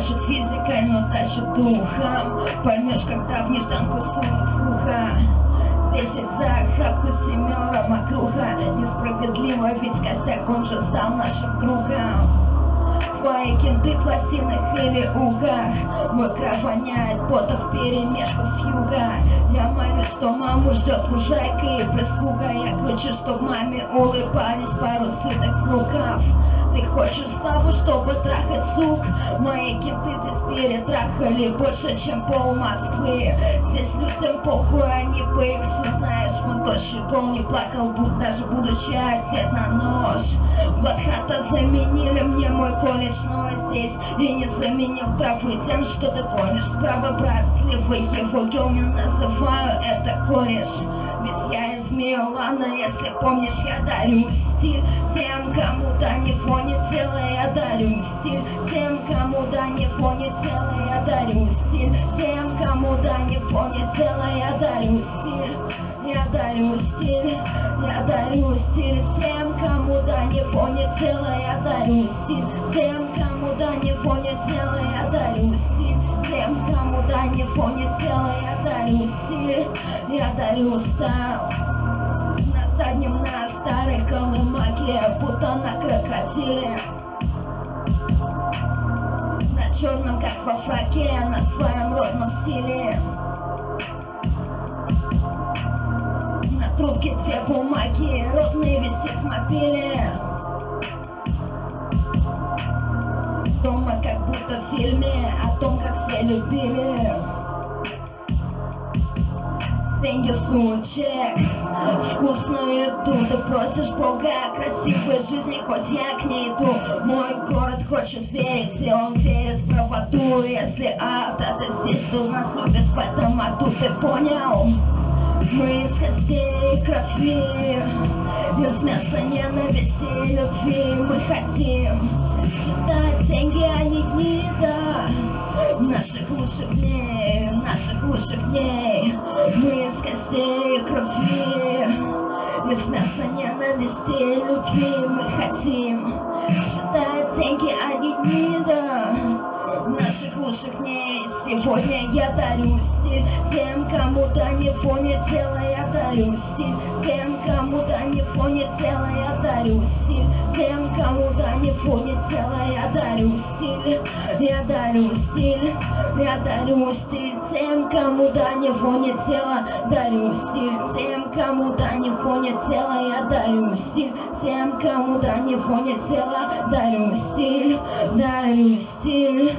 тащит физикой, но тащит духом. Поймешь, когда в нежданку сунут в ухо. Десять за охапку семера макруха Несправедливо, ведь костяк, он же стал нашим другом Твои кенты в лосиных или угах Мой край воняет потом в перемешку с юга. Я молюсь, что маму ждет лужайка и прислуга. Я кручу, чтоб маме улыбались пару сытых внуков ты хочешь славу, чтобы трахать сук? Мои кенты здесь перетрахали больше, чем пол Москвы. Здесь людям похуй, они по иксу Знаешь, вон тот щегол не плакал, будь даже будучи одет на нож. Блатхата заменили мне мой колледж, но здесь И не заменил травы тем, что ты гонишь Справа брат, слева его гел не называю, это кореш. Ведь я из Милана, если помнишь, я дарю стиль Тем, кому до него не тело, я дарю стиль. Тем, кому него не тело, я дарю стиль. Тем, кому него не тело, я дарю стиль. Я дарю стиль, я дарю стиль. Тем, кому него не тело, я дарю стиль. Тем, кому него не тело, я дарю стиль. Тем, кому него не тело, я дарю стиль. Я дарю стайл На заднем, Будто на крокодиле На черном, как во фраке На своем родном стиле. На трубке две бумаги Родный висит в мобиле. Дома как будто в фильме О том, как все любили. Деньги сучек Вкусную еду Ты просишь Бога о красивой жизни Хоть я к ней иду. Мой город хочет верить И он верит в правоту. Если ад это здесь, то нас любят в этом аду. Ты понял? Мы из костей крови Из мяса ненависти и любви Мы хотим считать деньги, а не дни, да Наших лучших дней, наших лучших дней Мы из костей крови Из мяса ненависти и любви Мы хотим считать деньги, а не дни, да наших лучших дней. Сегодня я дарю стиль. Тем, кому до него нет дела Я дарю стиль. Тем, кому до него нет дела Я дарю стиль Тем, кому до него нет дела Я дарю стиль Я дарю стиль Я дарю стиль. Тем, кому до него нет дела Дарю стиль. Тем, кому до него нет дела Я дарю стиль. Тем, кому до него нет дела Дарю стиль. Дарю стиль